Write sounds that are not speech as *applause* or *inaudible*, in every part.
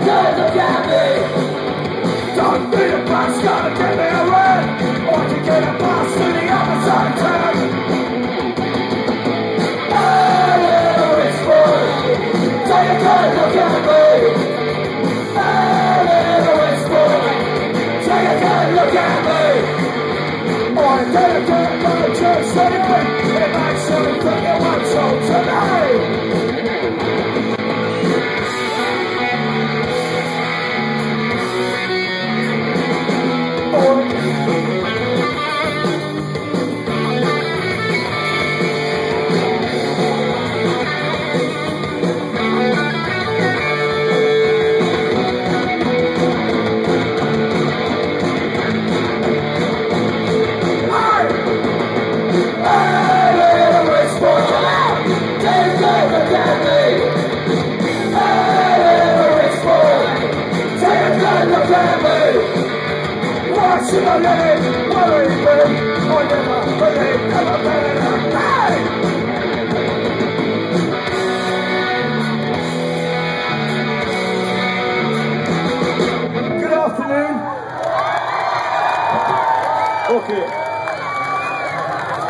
good, me. Don't be a boss, gotta give me a run. Or to get a boss to the other side of town. Boy. Take a good look at me. Take a good look at me. Or take a good at me. It might show you your one soul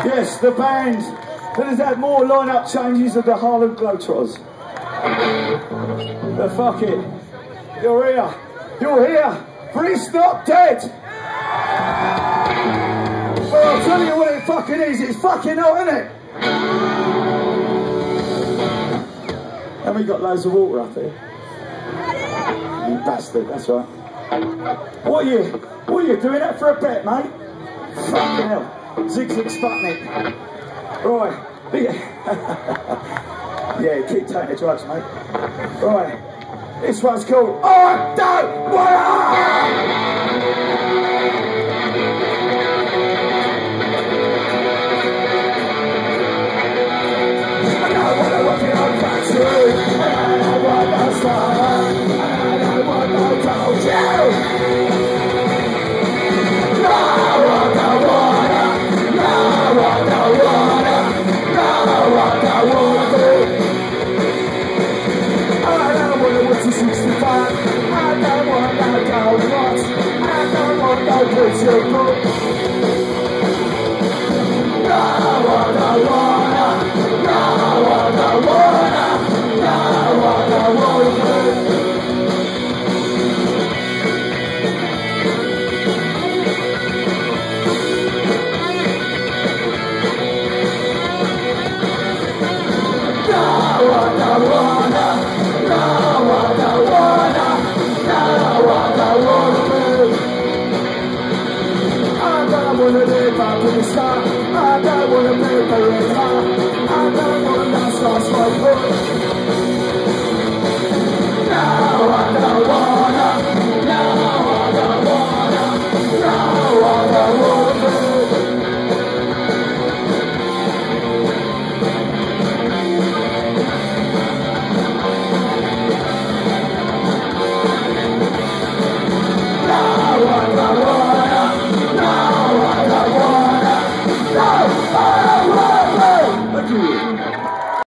Yes, the band that has had more line-up changes of the Harlem Globetrotters. But fuck it. You're here. You're here. Freeze not dead. Fucking is. It's fucking hot, isn't it? And we got loads of water up here. You bastard, that's right. What are you, what are you doing that for a bet, mate? Fucking hell. Sigue Sigue Sputnik. Right. *laughs* yeah, keep taking the drugs, mate. Right. This one's called I Don't Wanna! Want no star. I want no dojo. No, I. No, I don't wanna. No, I don't wanna. I don't work to 65. I don't want watch. I don't want. No, I. No, I. No, don't wanna live the sky. I don't wanna be a star. I don't wanna start smoke.